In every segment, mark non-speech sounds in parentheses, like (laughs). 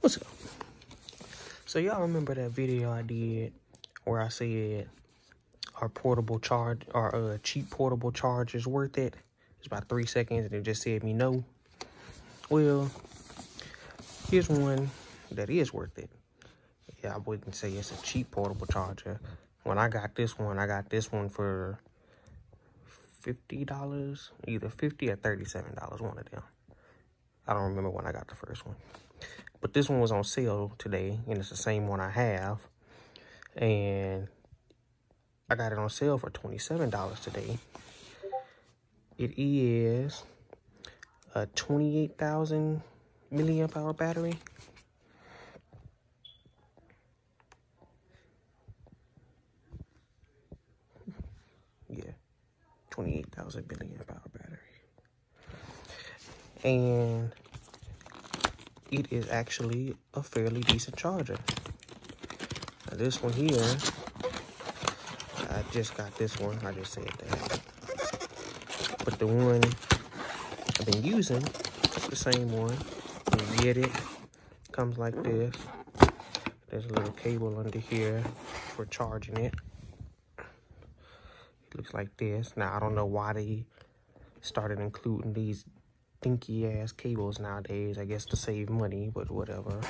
What's up? So y'all remember that video I did where I said our portable charge, our uh, cheap portable charge is worth it? It's about three seconds and it just said me no. Well, here's one that is worth it. Yeah, I wouldn't say it's a cheap portable charger. When I got this one, I got this one for $50, either 50 or $37, one of them. I don't remember when I got the first one. But this one was on sale today, and it's the same one I have. And I got it on sale for $27 today. It is a 28,000 milliamp hour battery. Yeah, 28,000 milliamp hour battery. And it is actually a fairly decent charger. Now this one here, I just got this one, I just said that. But the one I've been using, it's the same one. You get it, comes like this. There's a little cable under here for charging it. It looks like this. Now, I don't know why they started including these dinky ass cables nowadays. I guess to save money, but whatever.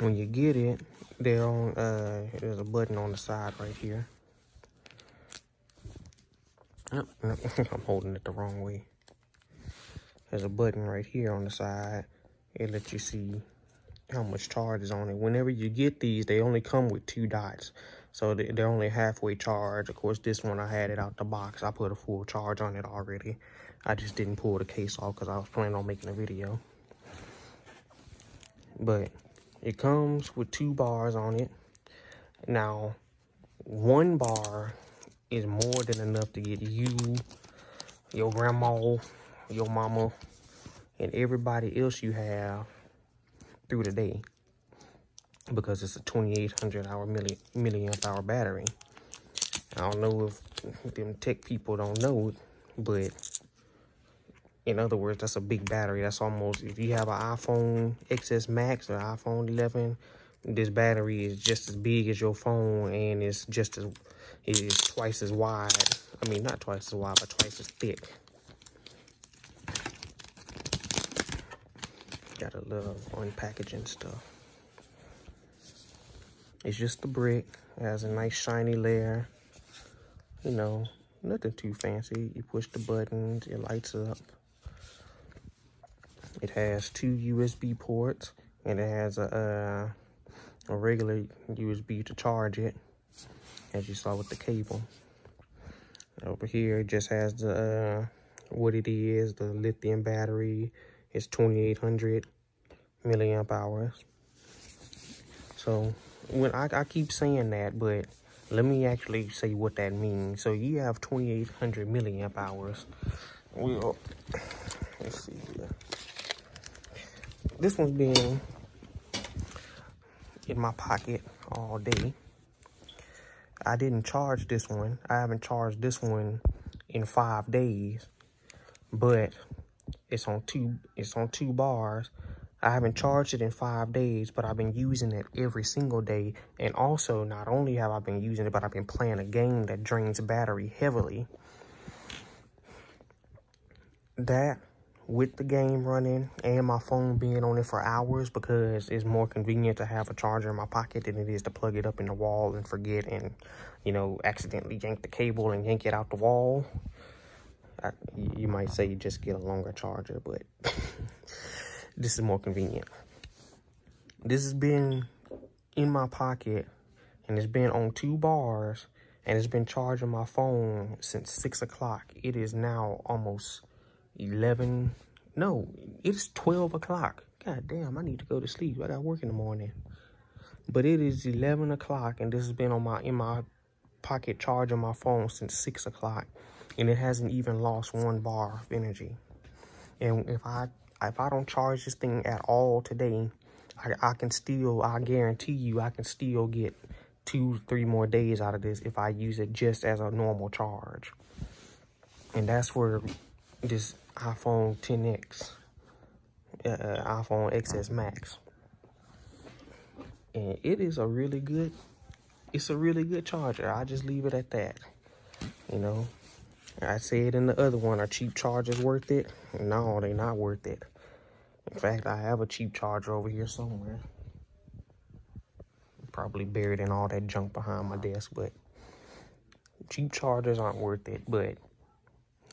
When you get it, there on uh there's a button on the side right here. Oh, (laughs) I'm holding it the wrong way. There's a button right here on the side. It lets you see how much charge is on it. Whenever you get these, they only come with two dots. So they're only halfway charged. Of course, this one I had it out the box. I put a full charge on it already. I just didn't pull the case off because I was planning on making a video. But it comes with two bars on it. Now, one bar is more than enough to get you, your grandma, your mama, and everybody else you have through the day because it's a 2800 hour milli milliamp hour battery. I don't know if them tech people don't know it, but in other words, that's a big battery. That's almost, if you have an iPhone XS Max or iPhone 11, this battery is just as big as your phone and it's just as, it is twice as wide. I mean, not twice as wide, but twice as thick. Got a little unpackaging stuff. It's just a brick. It has a nice shiny layer. You know, nothing too fancy. You push the buttons, it lights up. It has two USB ports and it has a, uh, a regular USB to charge it, as you saw with the cable. Over here, it just has the uh, what it is, the lithium battery. It's 2800 milliamp hours. So when I, I keep saying that, but let me actually say what that means. So you have 2800 milliamp hours. Well, let's see here this one's been in my pocket all day. I didn't charge this one. I haven't charged this one in five days, but it's on two, it's on two bars. I haven't charged it in five days, but I've been using it every single day. And also, not only have I been using it, but I've been playing a game that drains battery heavily. That with the game running and my phone being on it for hours because it's more convenient to have a charger in my pocket than it is to plug it up in the wall and forget and, you know, accidentally yank the cable and yank it out the wall. I, you might say you just get a longer charger, but (laughs) this is more convenient. This has been in my pocket and it's been on two bars and it's been charging my phone since 6 o'clock. It is now almost 11, no, it's 12 o'clock. God damn, I need to go to sleep. I got work in the morning. But it is 11 o'clock, and this has been on my in my pocket charging my phone since 6 o'clock. And it hasn't even lost one bar of energy. And if I if I don't charge this thing at all today, I, I can still, I guarantee you, I can still get two, three more days out of this if I use it just as a normal charge. And that's where this iPhone 10X uh, iPhone XS Max. And it is a really good, it's a really good charger. I just leave it at that. You know, I said in the other one, are cheap chargers worth it? No, they're not worth it. In fact, I have a cheap charger over here somewhere. Probably buried in all that junk behind my desk, but cheap chargers aren't worth it. But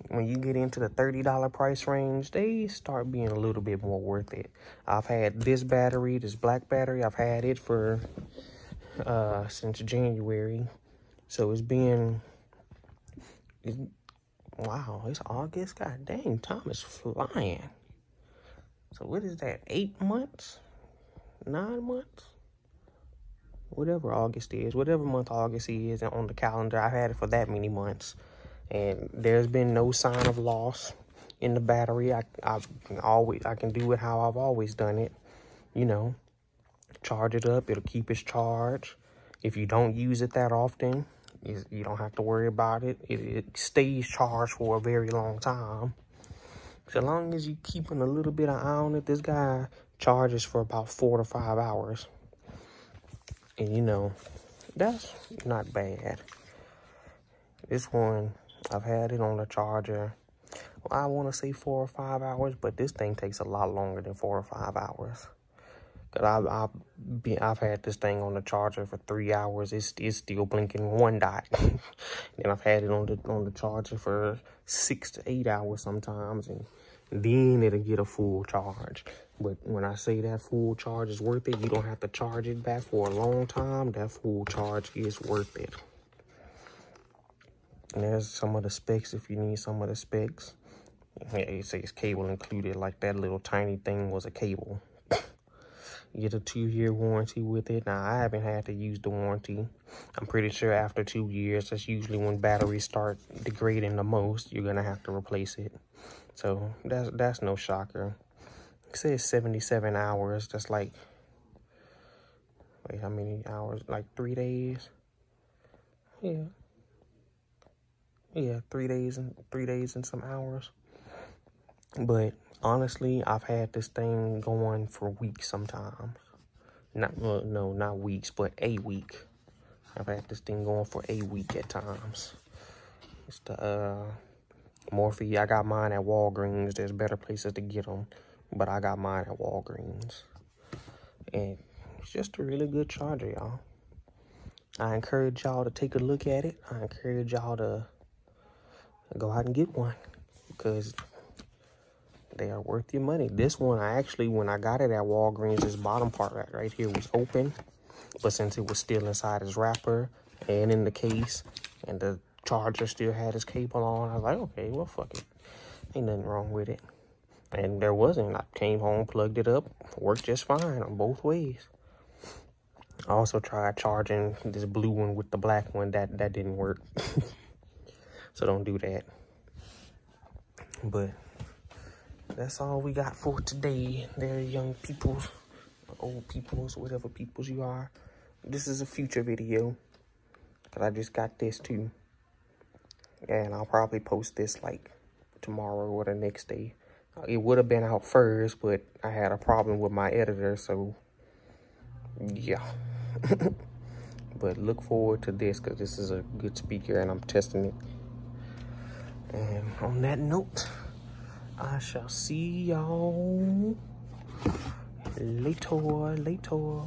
when you get into the $30 price range, they start being a little bit more worth it. I've had this battery, this black battery, I've had it for uh, since January. So it's been, it's, wow, it's August. God dang, time is flying. So what is that, eight months? Nine months? Whatever August is, whatever month August is on the calendar, I've had it for that many months and there's been no sign of loss in the battery. I, I can always, I can do it how I've always done it. You know, charge it up. It'll keep its charge. If you don't use it that often, you don't have to worry about it. it. It stays charged for a very long time. So long as you keeping a little bit of eye on it, this guy charges for about four to five hours. And you know, that's not bad. This one I've had it on the charger. Well, I want to say four or five hours, but this thing takes a lot longer than four or five hours. Cause I've I've, been, I've had this thing on the charger for three hours. It's it's still blinking one dot. (laughs) and I've had it on the on the charger for six to eight hours sometimes, and then it'll get a full charge. But when I say that full charge is worth it, you don't have to charge it back for a long time. That full charge is worth it. And there's some of the specs if you need some of the specs. Yeah, it says cable included, like that little tiny thing was a cable. you (coughs) get a two-year warranty with it. Now, I haven't had to use the warranty. I'm pretty sure after two years, that's usually when batteries start degrading the most. You're to have to replace it. So, that's, that's no shocker. It says 77 hours. That's like, wait, how many hours? Like three days? Yeah, yeah, three days and three days and some hours. But honestly, I've had this thing going for weeks sometimes. Not no, not weeks, but a week. I've had this thing going for a week at times. It's the uh, Mophie. I got mine at Walgreens. There's better places to get them, but I got mine at Walgreens. And it's just a really good charger, y'all. I encourage y'all to take a look at it. I encourage y'all to go out and get one because they are worth your money. This one, I actually, when I got it at Walgreens, this bottom part right, right here was open. But since it was still inside his wrapper and in the case, and the charger still had his cable on, I was like, okay, well, fuck it. Ain't nothing wrong with it. And there wasn't. I came home, plugged it up, worked just fine on both ways. I also tried charging this blue one with the black one. That, that didn't work. (laughs) So don't do that. But that's all we got for today. There, young peoples, old peoples, whatever peoples you are. This is a future video. Because I just got this too. And I'll probably post this like tomorrow or the next day. Uh, it would have been out first, but I had a problem with my editor, so yeah. (laughs) but look forward to this because this is a good speaker and I'm testing it. And on that note, I shall see y'all later, later.